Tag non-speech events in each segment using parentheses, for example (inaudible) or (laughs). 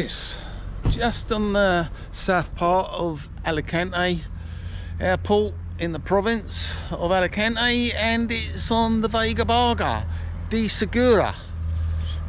Just on the south part of Alicante airport in the province of Alicante and it's on the Vega Baja de Segura.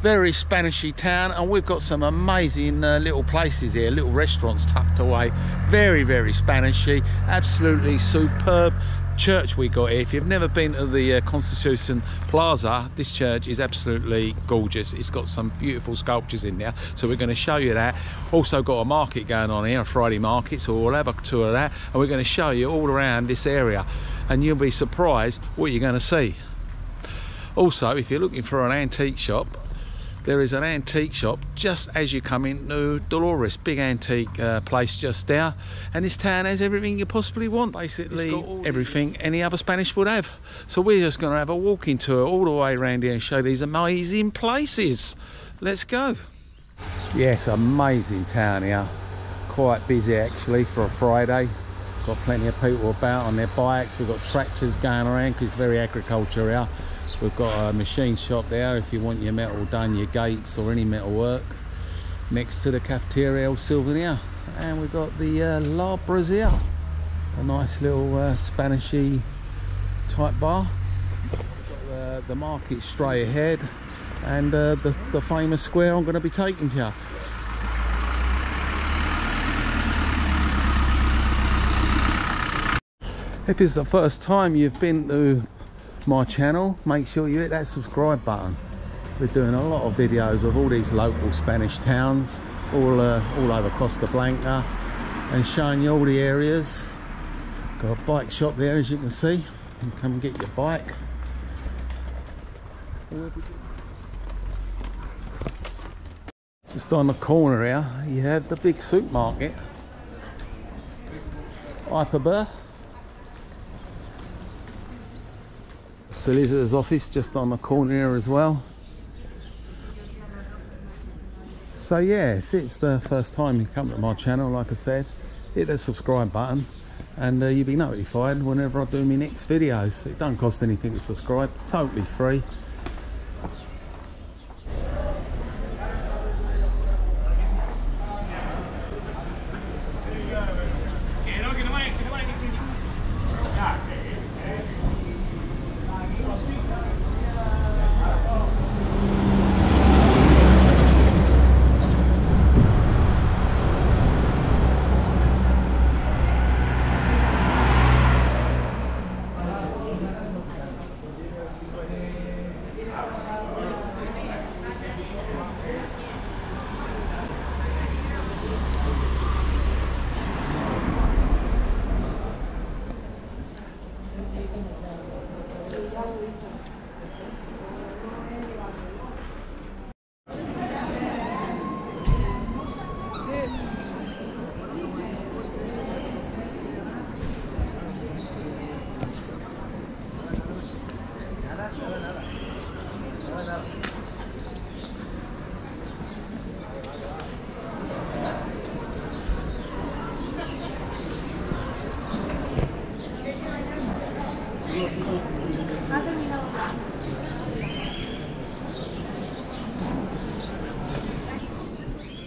Very Spanishy town and we've got some amazing uh, little places here little restaurants tucked away. Very very Spanishy absolutely superb church we got here if you've never been to the uh, Constitution Plaza this church is absolutely gorgeous. It's got some beautiful sculptures in there. So we're going to show you that. Also got a market going on here a Friday market so we'll have a tour of that. And we're going to show you all around this area. And you'll be surprised what you're going to see. Also if you're looking for an antique shop there is an antique shop just as you come into Dolores. Big antique uh, place just there. And this town has everything you possibly want. Basically everything any other Spanish would have. So we're just going to have a walking tour all the way around here and show these amazing places. Let's go. Yes amazing town here. Quite busy actually for a Friday. Got plenty of people about on their bikes. We've got tractors going around because it's very agriculture here We've got a machine shop there if you want your metal done, your gates or any metal work. Next to the cafeteria El. And we've got the uh, La Brazil, a nice little uh, Spanishy type bar. Got, uh, the market straight ahead and uh, the, the famous square I'm going to be taking to you. If it's the first time you've been to my channel. Make sure you hit that subscribe button. We're doing a lot of videos of all these local Spanish towns all uh, all over Costa Blanca and showing you all the areas. Got a bike shop there as you can see. You can come and get your bike. Just on the corner here you have the big supermarket. Hiperber solicitor's office just on the corner here as well. So yeah if it's the first time you come to my channel like I said hit the subscribe button and uh, you'll be notified whenever I do my next videos. It don't cost anything to subscribe totally free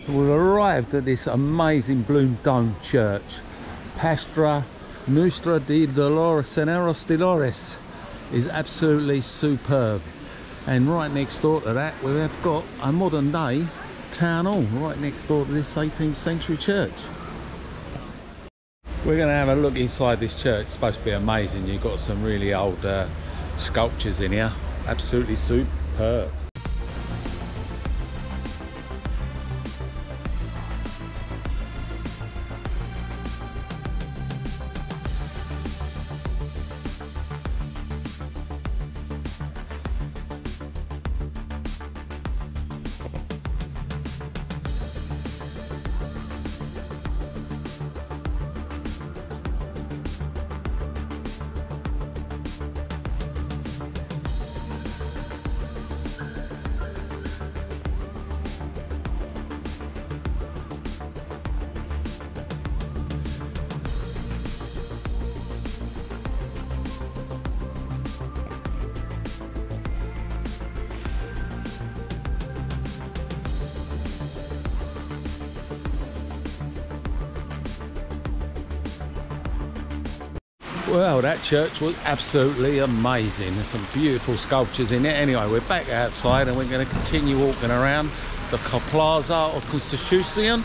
We've arrived at this amazing Bloom Dome Church, Pastra Nuestra de Dolores, Seneros Dolores is absolutely superb. And right next door to that, we have got a modern day town hall right next door to this 18th century church. We're going to have a look inside this church. It's supposed to be amazing. You've got some really old uh, sculptures in here. Absolutely superb. Well, that church was absolutely amazing. There's some beautiful sculptures in it. Anyway, we're back outside and we're going to continue walking around the Plaza of Constitution.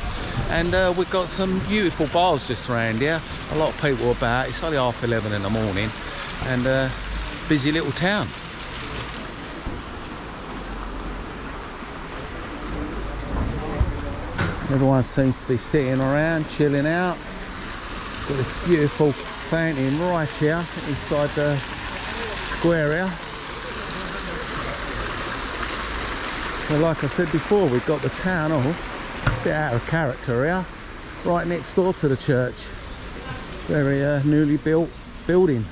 And uh, we've got some beautiful bars just around here. A lot of people about. It's only half 11 in the morning. And uh, busy little town. Everyone seems to be sitting around, chilling out. Got this beautiful fountain right here inside the square here. So like I said before, we've got the town hall, a bit out of character here, right next door to the church. Very uh, newly built building.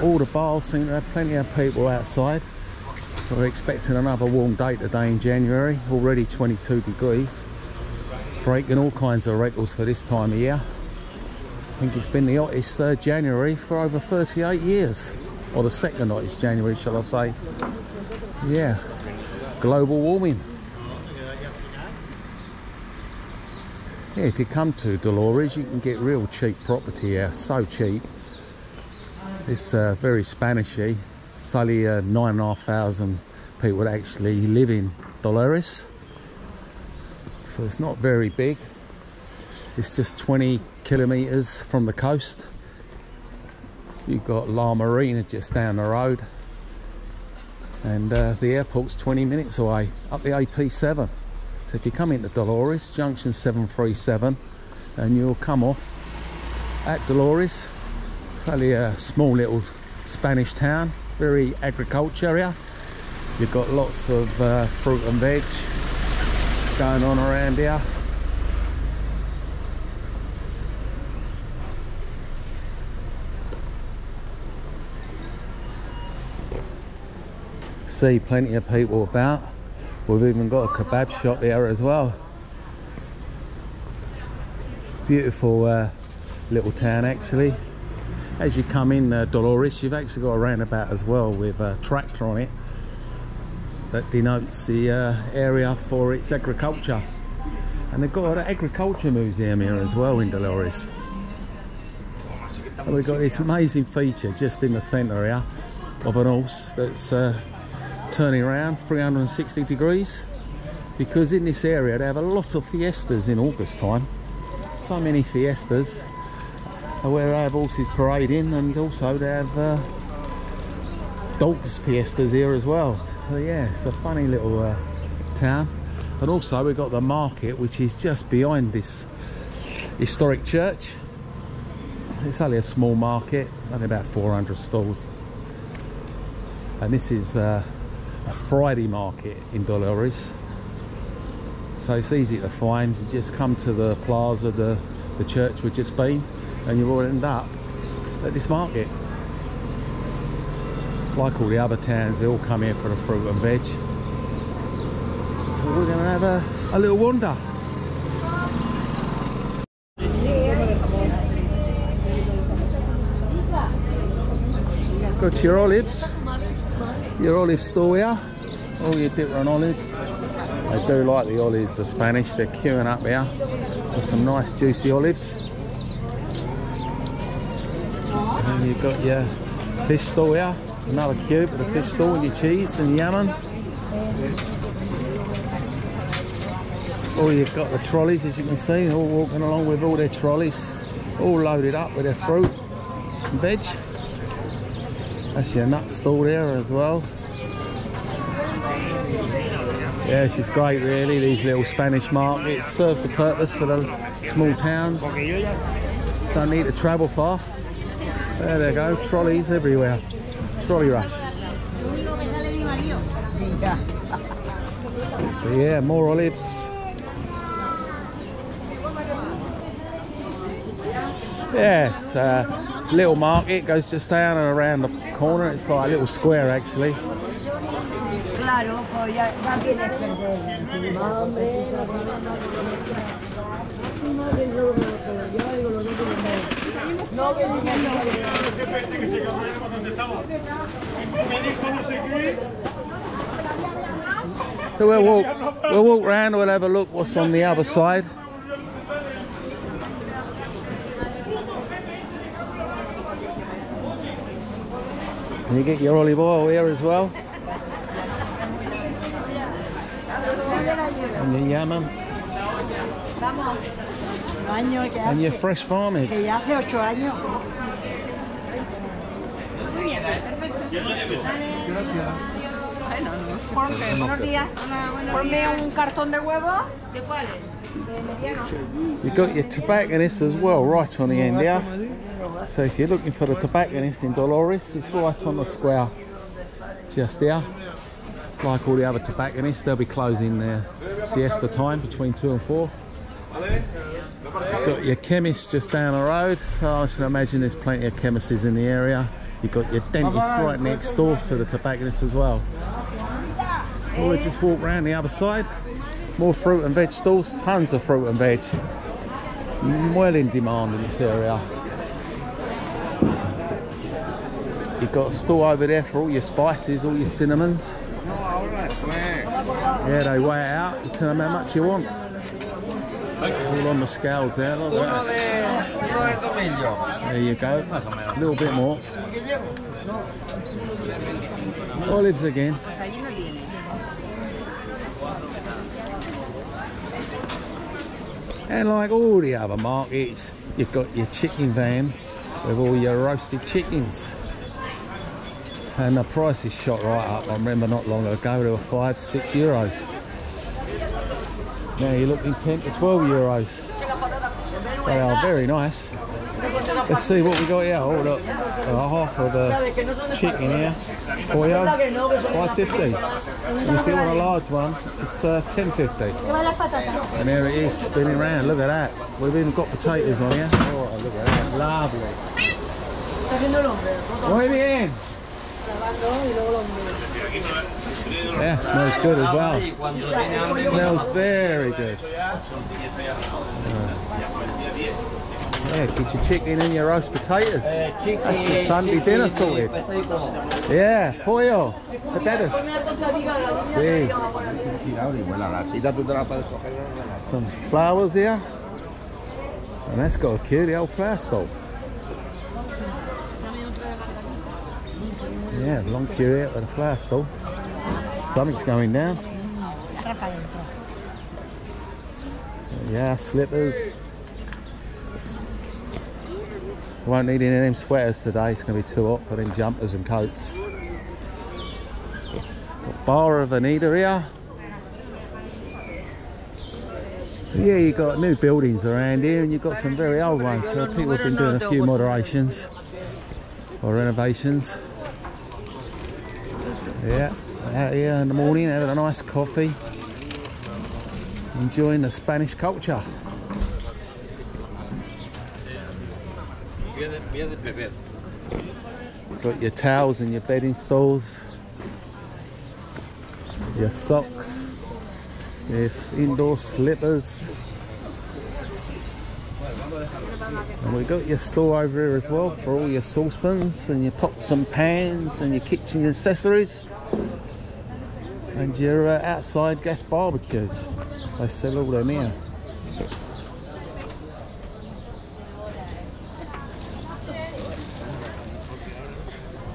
All the bars seem to have plenty of people outside. We're expecting another warm day today in January, already 22 degrees breaking all kinds of records for this time of year. I think it's been the hottest uh, January for over 38 years. Or the second hottest January, shall I say. Yeah, global warming. Yeah, if you come to Dolores, you can get real cheap property here, so cheap. It's uh, very Spanishy. It's only uh, 9,500 people that actually live in Dolores so it's not very big. It's just 20 kilometers from the coast. You've got La Marina just down the road. And uh, the airport's 20 minutes away up the AP7 so if you come into Dolores junction 737 and you'll come off at Dolores. It's only a small little Spanish town very agriculture area. You've got lots of uh, fruit and veg going on around here. See plenty of people about. We've even got a kebab shop here as well. Beautiful uh, little town actually. As you come in uh, Dolores, you've actually got a roundabout as well with a tractor on it that denotes the uh, area for its agriculture. And they've got an agriculture museum here as well in Dolores. And we've got this amazing feature just in the centre here of an horse that's uh, turning around 360 degrees because in this area they have a lot of fiestas in August time. So many fiestas where they have horses parading and also they have uh, dogs fiestas here as well so yeah it's a funny little uh, town. And also we've got the market which is just behind this historic church. It's only a small market only about 400 stalls. And this is uh, a Friday market in Dolores. So it's easy to find. You just come to the plaza the the church we've just been and you will end up at this market like all the other towns, they all come here for the fruit and veg. So we're going to have a, a little wander. Got your olives, your olive store here, all your different olives. They do like the olives, the Spanish, they're queuing up here for some nice juicy olives. And you've got your fish store here another cube with a fish store and your cheese and yammen. Oh, you've got the trolleys, as you can see, all walking along with all their trolleys, all loaded up with their fruit and veg. That's your nut stall there as well. Yeah, she's great really, these little Spanish markets serve the purpose for the small towns. Don't need to travel far. There they go, trolleys everywhere trolley rush. But yeah, more olives. Yes, uh, little market goes just down and around the corner. It's like a little square actually. No, que no pensé que se no. So we'll walk, we'll walk round and we'll have a look what's on the other side. And you get your olive oil here as well. And your yamam. Vamos. Un que And your hace, fresh farm que ya hace ocho años. Jorge, buenos días. Ponme un cartón de huevos. ¿De cuáles? De mediano. You've got your tobacconist as well, right on the end here. So if you're looking for the tobacconist in Dolores, it's right on the square, just here. Like all the other tobacconists, they'll be closing their siesta time between two and four. Got your chemist just down the road. Oh, I should imagine there's plenty of chemists in the area. You've got your dentist right next door to the tobacconist as well. Or we just walk round the other side. More fruit and veg stalls, tons of fruit and veg. Mm, well in demand in this area. You've got a store over there for all your spices, all your cinnamons. Yeah, they weigh it out. You tell them how much you want. All on the scales there. Look at that. There you go. A little bit more. Olives again. And like all the other markets, you've got your chicken van with all your roasted chickens. And the price is shot right up. I remember not long ago they were five, six euros. Now you're looking 10 to 12 euros. They are very nice. Let's see what we got here. Oh, look. Uh, half of the chicken here. You, 550. And if you want a large one, it's uh, 1050. And there it is, spinning around. Look at that. We've even got potatoes on here. Oh, look at that. Lovely. Muy bien. Yeah, smells good as well. Smells very good. Yeah, get your chicken and your roast potatoes. That's your Sunday dinner sorted. Yeah, pollo, potatoes. Sí. Some flowers here. And that's got a cutie old flower stall. Yeah, long queue here at the flower stall. Something's going down. Yeah, slippers. Won't need any of them sweaters today. It's going to be too hot for them jumpers and coats. Got Bar of Anita here. Yeah, you've got new buildings around here, and you've got some very old ones. So people have been doing a few moderations or renovations. Yeah, out here in the morning, having a nice coffee, enjoying the Spanish culture. Got your towels and your bedding stalls, your socks, yes, indoor slippers. And we've got your store over here as well for all your saucepans and your pots and pans and your kitchen accessories. And your uh, outside gas barbecues. They sell all them here.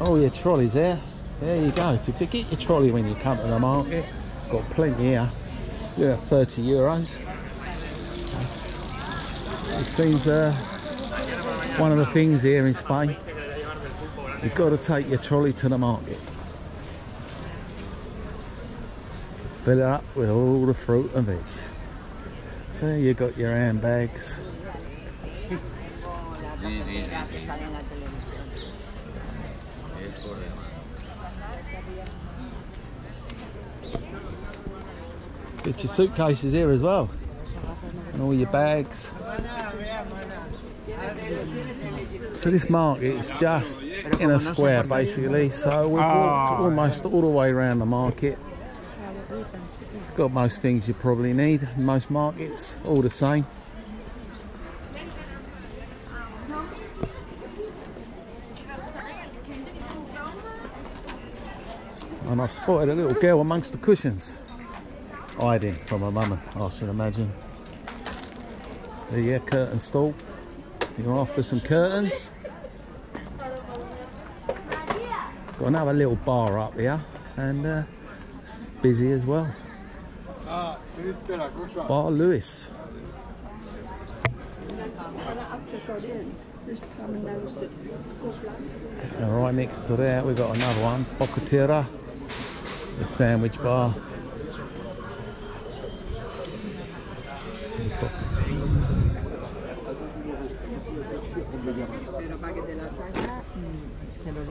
Oh, your trolleys there. There you go. If you forget your trolley when you come to the market, got plenty here. Yeah, 30 euros. Seems uh, one of the things here in Spain. You've got to take your trolley to the market. Fill it up with all the fruit and veg. So you got your handbags. Get your suitcases here as well. And all your bags. So this market is just in a square basically. So we've walked ah. almost all the way around the market. It's got most things you probably need most markets, all the same. And I've spotted a little girl amongst the cushions. Hiding from her mum, I should imagine. The you curtain stall. You're after some curtains. Got another little bar up here and uh, it's busy as well. Bar Lewis. And right next to there we've got another one, Bocatera, the sandwich bar.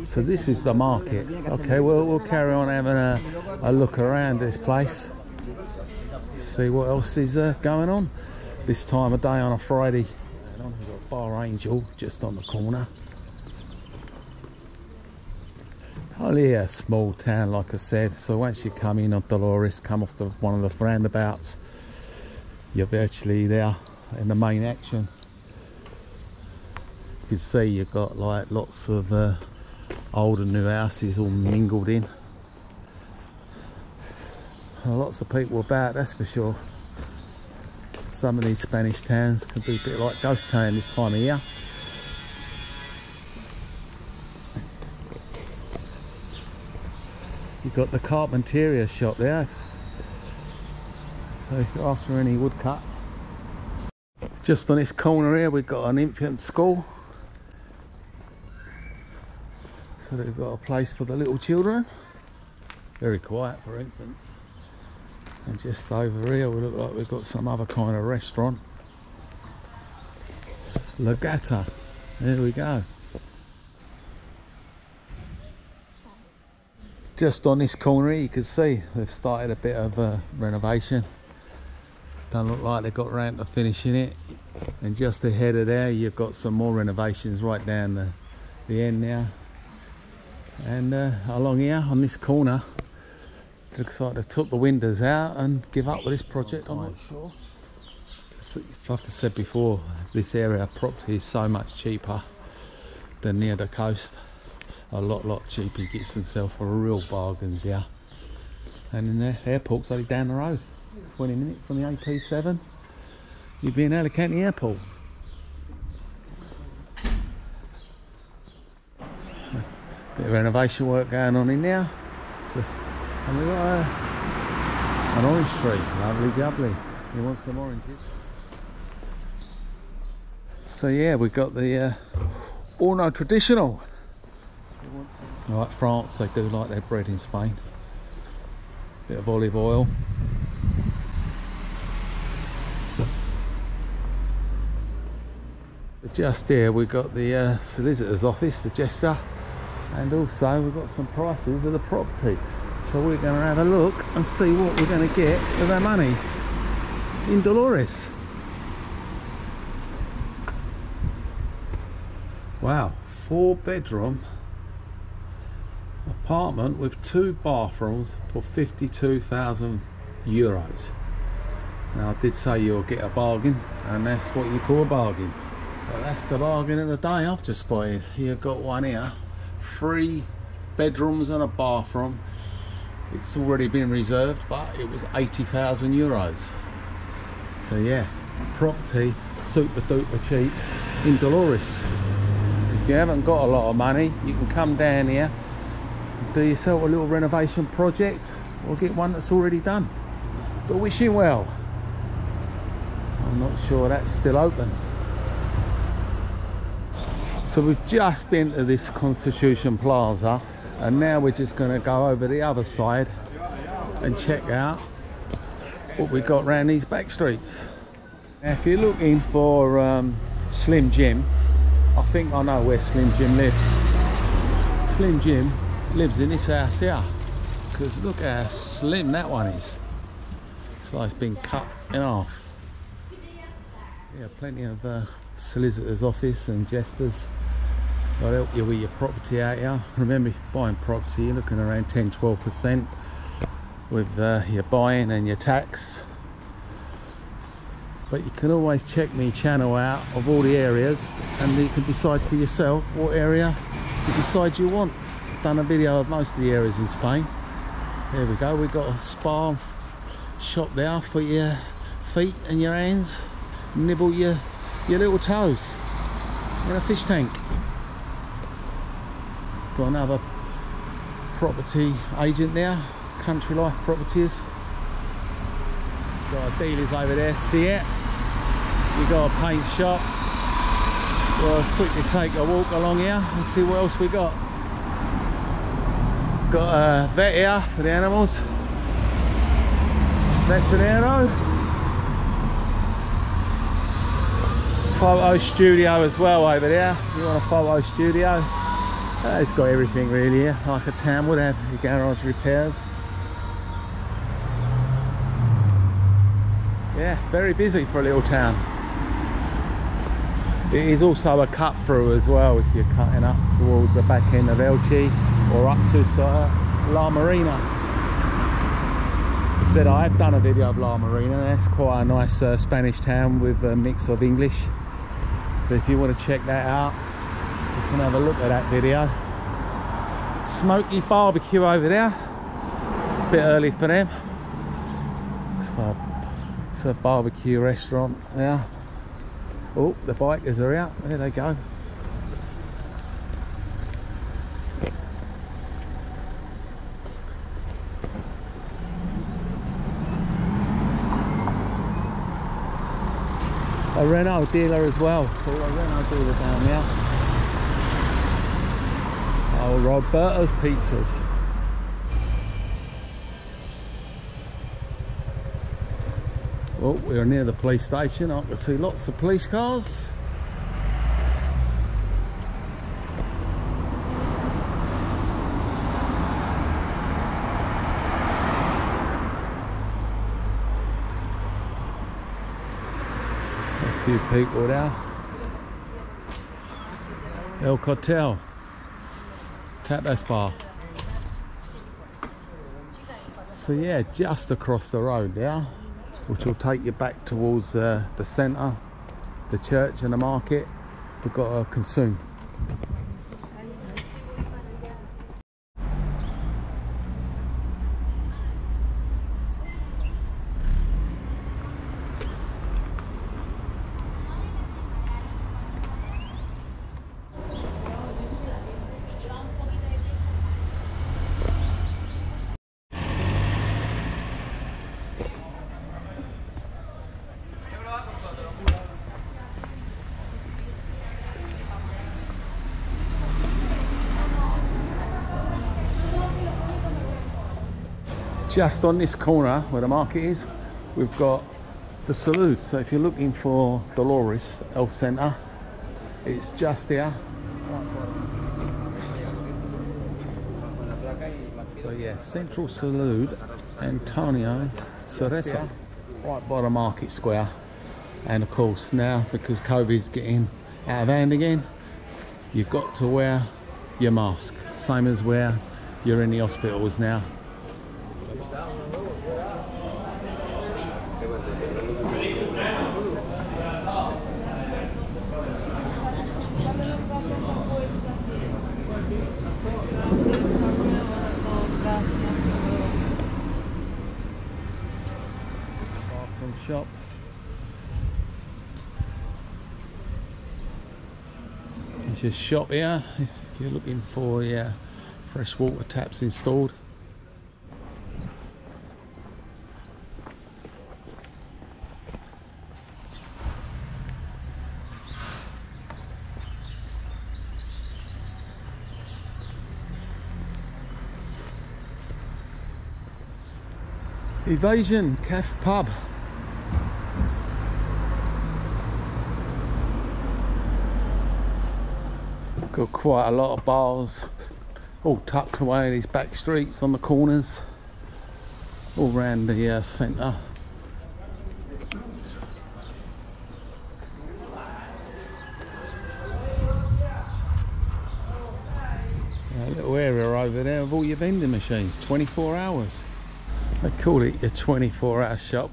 So this is the market. Okay, well we'll carry on having a, a look around this place. See what else is uh, going on this time of day on a Friday. We've got Bar Angel just on the corner. Only a small town, like I said. So once you come in on Dolores, come off the one of the roundabouts, you're virtually there in the main action. You can see you've got like lots of uh, old and new houses all mingled in. lots of people about, that's for sure. Some of these Spanish towns can be a bit like ghost town this time of year. You've got the Carpinteria shop there. So if you're after any woodcut. Just on this corner here we've got an infant school. So they've got a place for the little children. Very quiet for infants. And just over here we look like we've got some other kind of restaurant. Legata. There we go. Just on this corner here, you can see they've started a bit of a renovation. Don't look like they've got round to finishing it. And just ahead of there, you've got some more renovations right down the, the end now. And uh, along here on this corner, looks like they took the windows out and give up with this project. I'm not sure. Like I said before, this area property is so much cheaper than near the coast. A lot lot cheaper. He gets himself for real bargains here. And in the airport's only down the road. 20 minutes on the AP7 you'd be in Alicante airport bit of renovation work going on in there. So, and we've got a, an orange tree. Lovely jubbly. You want some oranges. So yeah we've got the uh, Orno traditional. Like France, they do like their bread in Spain. Bit of olive oil. Just here we've got the uh, solicitor's office, the gesture, and also we've got some prices of the property. So we're going to have a look and see what we're going to get with our money in Dolores. Wow, four bedroom apartment with two bathrooms for 52,000 euros. Now I did say you'll get a bargain and that's what you call a bargain. But that's the bargain of the day I've just spotted. You've got one here, three bedrooms and a bathroom. It's already been reserved but it was 80,000 euros. So yeah, property super duper cheap in Dolores. If you haven't got a lot of money, you can come down here do yourself a little renovation project or get one that's already done but wish you well I'm not sure that's still open so we've just been to this Constitution Plaza and now we're just going to go over the other side and check out what we got around these back streets. Now if you're looking for um, Slim Jim I think I know where Slim Jim lives. Slim Jim lives in this house here because look how slim that one is. It's like it's been cut in half. Yeah plenty of uh, solicitors office and jesters they'll help you with your property out here (laughs) remember buying property you're looking around 10 12 percent with uh, your buying and your tax but you can always check me channel out of all the areas and you can decide for yourself what area you decide you want I've done a video of most of the areas in Spain. There we go, we've got a spa shop there for your feet and your hands. Nibble your, your little toes in a fish tank. Got another property agent there, Country Life Properties. Got a dealers over there, see it? You got a paint shop. We'll quickly take a walk along here and see what else we got. Got a vet here for the animals. Veterinero. Photo studio as well over there. You want a photo studio? Uh, it's got everything really here, like a town would have. Your garage repairs. Yeah, very busy for a little town. It is also a cut through as well if you're cutting up towards the back end of Elche or up to uh, La Marina. I said I've done a video of La Marina. That's quite a nice uh, Spanish town with a mix of English. So if you want to check that out, can have a look at that video. Smoky barbecue over there. A bit early for them. So it's a barbecue restaurant now. Oh, the bikers are out. There they go. A Renault dealer as well. So a Renault dealer down there. Oh, Roberto's Pizzas. Well, we're near the police station. I can see lots of police cars. A few people there. El Cartel. Tapas Bar. So yeah, just across the road there which will take you back towards uh, the centre, the church and the market. We've got to consume. Just on this corner where the market is we've got the salute. So if you're looking for Dolores Health Centre it's just there so yeah Central Salud Antonio Ceresa right by the market square. And of course now because COVID's getting out of hand again you've got to wear your mask. Same as where you're in the hospitals now shop. There's your shop here if you're looking for yeah, fresh water taps installed. Evasion Caf Pub. Got quite a lot of bars all tucked away in these back streets on the corners all around the uh, centre. A little area over there of all your vending machines, 24 hours. They call it your 24 hour shop.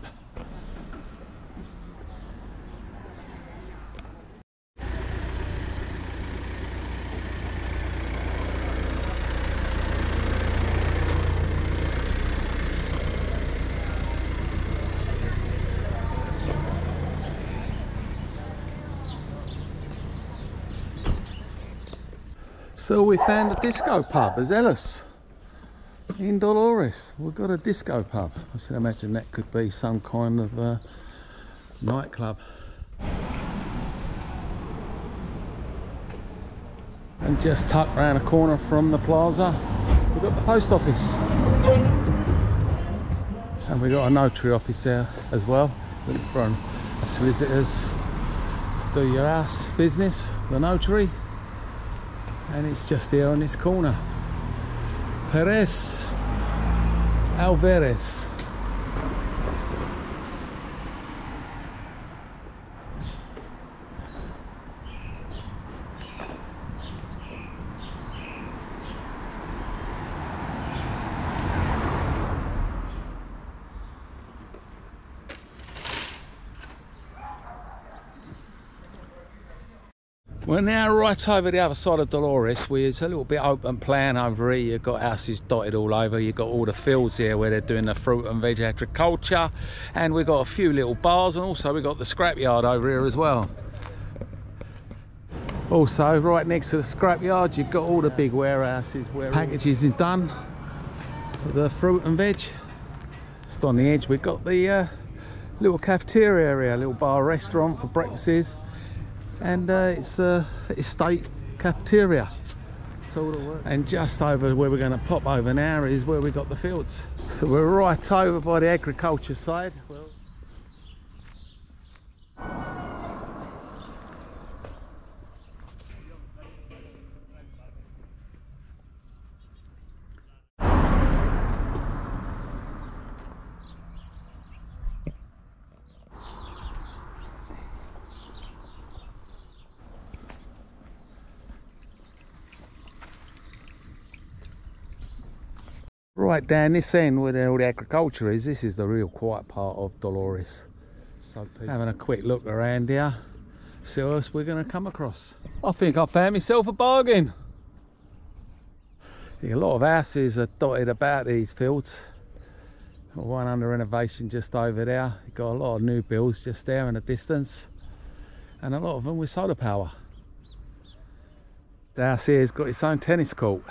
So we found a disco pub, Azelis. in Dolores. We've got a disco pub. I should imagine that could be some kind of uh, nightclub. And just tucked round a corner from the plaza, we've got the post office. And we've got a notary office there as well, from a solicitors to do your ass business, the notary. And it's just here on this corner. Perez Alvarez. We're right over the other side of Dolores where it's a little bit open plan over here. You've got houses dotted all over. You've got all the fields here where they're doing the fruit and veg agriculture. And we've got a few little bars and also we've got the scrapyard over here as well. Also, right next to the scrapyard, you've got all the big warehouses where packages is done for the fruit and veg. Just on the edge, we've got the uh, little cafeteria area, little bar restaurant for breakfasts and uh, it's a estate cafeteria. And just over where we're going to pop over now is where we got the fields. So we're right over by the agriculture side. well, right down this end where all the agriculture is this is the real quiet part of Dolores. So having a quick look around here see what else we're going to come across. I think I found myself a bargain. A lot of houses are dotted about these fields. One under renovation just over there. You've got a lot of new builds just there in the distance. And a lot of them with solar power. The house here's got its own tennis court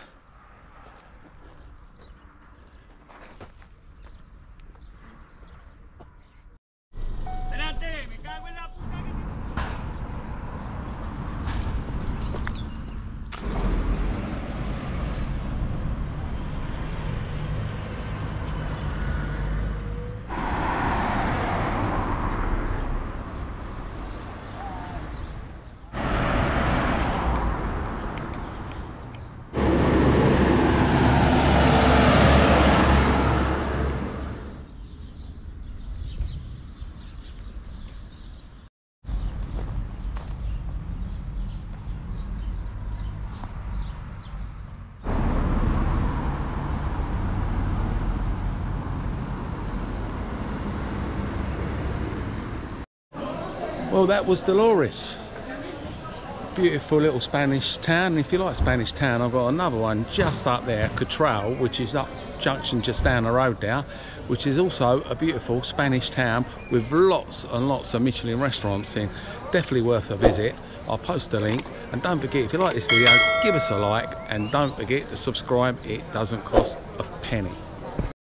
Well, that was Dolores. Beautiful little Spanish town. If you like Spanish town, I've got another one just up there, Catral, which is up junction just down the road there, which is also a beautiful Spanish town with lots and lots of Michelin restaurants in. Definitely worth a visit. I'll post a link. And don't forget, if you like this video, give us a like and don't forget to subscribe. It doesn't cost a penny.